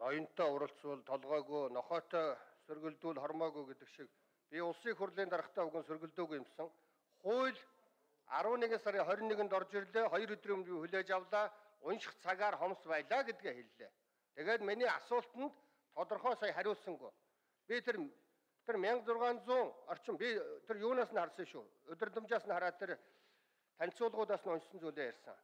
ноёнтой уралцвал толгойгүй, нохойтой сөргөлдүүл хормоогүй гэдэг шиг би улсын хурлын дарагтаа үгэн сөргөлдөөгүй юмсан. Хууль 11 сарын 21-нд орж ирлээ. 2 өдрийн өмнө хүлээж авлаа. Унших цагаар хомс байлаа гэдгээ хэллээ. Тэгээд миний асуултанд тодорхой сая хариулсангүй. Би тэр тэр 1600 орчим би тэр юунаас нь харсан шүү. Өдөрдмжаас нь хараад тэр танилцуулгуудаас нь уншсан зүйлээ ярьсан.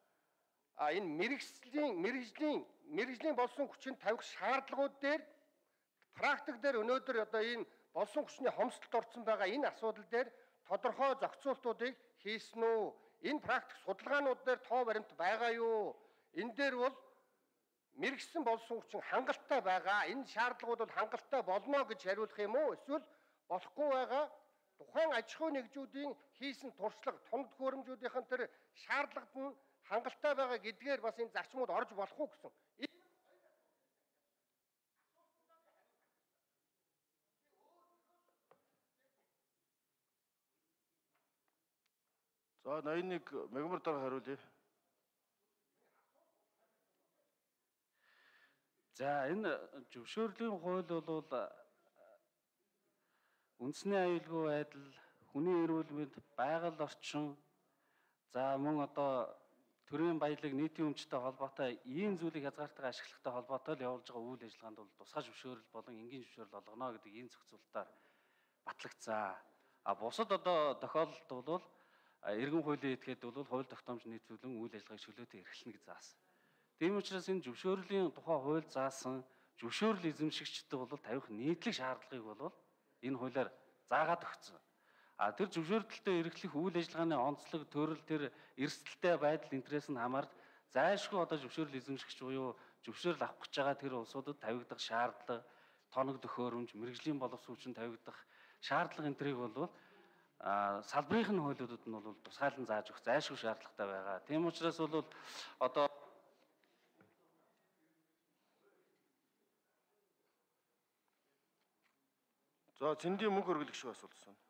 А энэ мэрэгжлийн мэрэгжлийн мэрэгжлийн болсон хүчин тавих шаардлагууд дээр практик дээр өнөөдөр одоо энэ болсон хүчний хомсдолд орсон байгаа энэ асуудал дээр тодорхой зохицуултуудыг хийсэн үү? Энэ практик судалгаанууд дээр тоо баримт байгаа юу? Энэ дээр бол мэрэгсэн болсон хүчин хангалттай байгаа. Энэ шаардлагууд бол хангалттай болно гэж хариулах юм уу? Эсвэл болохгүй байгаа тухайн аж ахуй нэгжүүдийн хийсэн туршлага, тунад хөрөмжүүдийн тэр шаардлагад нь хангалттай байгаа гэдгээр бас энэ зарчмууд орж болох уу гэсэн. За 81 мегамар дараа хариулъя. За энэ зөвшөөрлийн хууль бол үндэсний аюулгүй байдал, хүний эрүүл мэнд, байгаль орчин за мөн одоо төрийн баялаг нийтийн өмчтэй холбоотой ийм зүйлийг хязгаартайгаар ашиглахтай холбоотой л явуулж байгаа үйл ажиллагаанд бол тусгай зөвшөөрөл болон энгийн зөвшөөрөл олгоно гэдэг энэ зохицуулалтаар батлагдсан. А бусад одоо тохиолдолд бол эргэн хуулийн этгээд бол хууль тогтоомж нийцүүлэн үйл ажиллагааг чөлөөтэй эрхлэнэ гэж заасан. Тийм учраас энэ зөвшөөрлийн тухай хууль заасан зөвшөөрөл эзэмшигчдэд бол тавих нийтлэг шаардлагыг бол энэ хуулиар заагаад өгсөн. А тэр зөвшөөрлөлтөд эрхлэх үйл ажиллагааны онцлог, төрөл тэр эрсдэлтэй байдал энтрээс нь хамаарч зайлшгүй одоо зөвшөөрөл эзэмшигч буюу зөвшөөрөл авах гэж байгаа тэр улсуудад тавигдах шаардлага, тоног төхөөрөмж, мэрэгжлийн боловсруучны тавигдах шаардлага энтрийг бол а салбарын хуулиудад нь бол тусгаалan зааж өгөх зайлшгүй шаардлагатай байгаа. Тийм учраас бол одоо За цэндийн мөнгө хөргөлөх шиг асуулт байна.